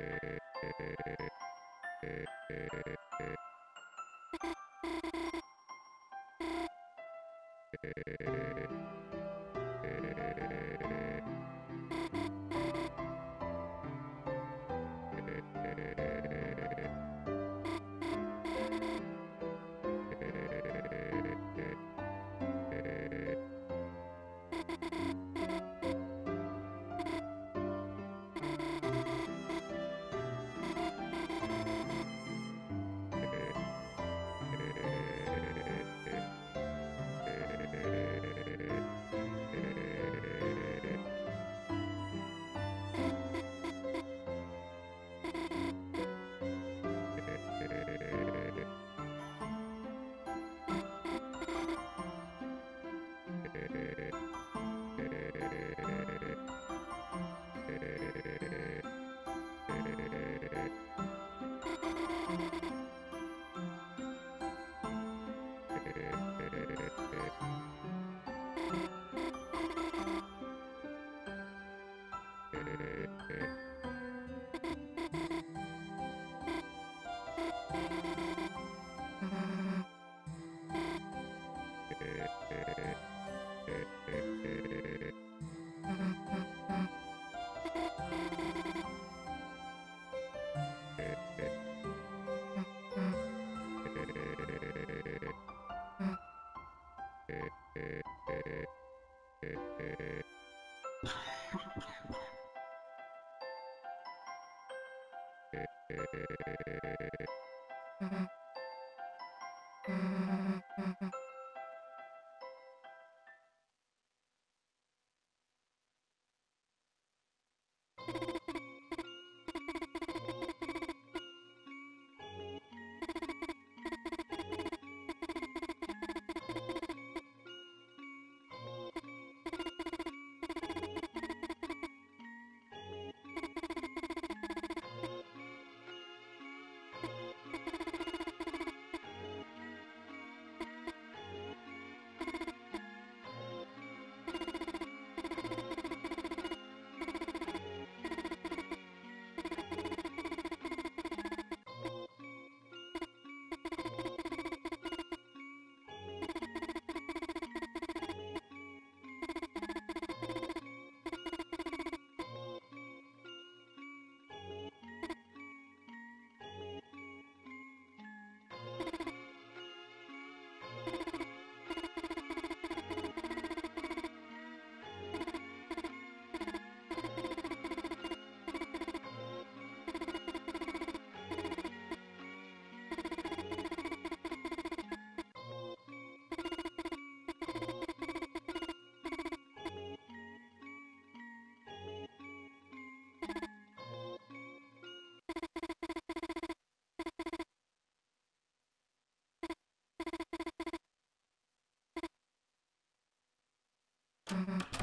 え え Mm-hmm. Mm-hmm.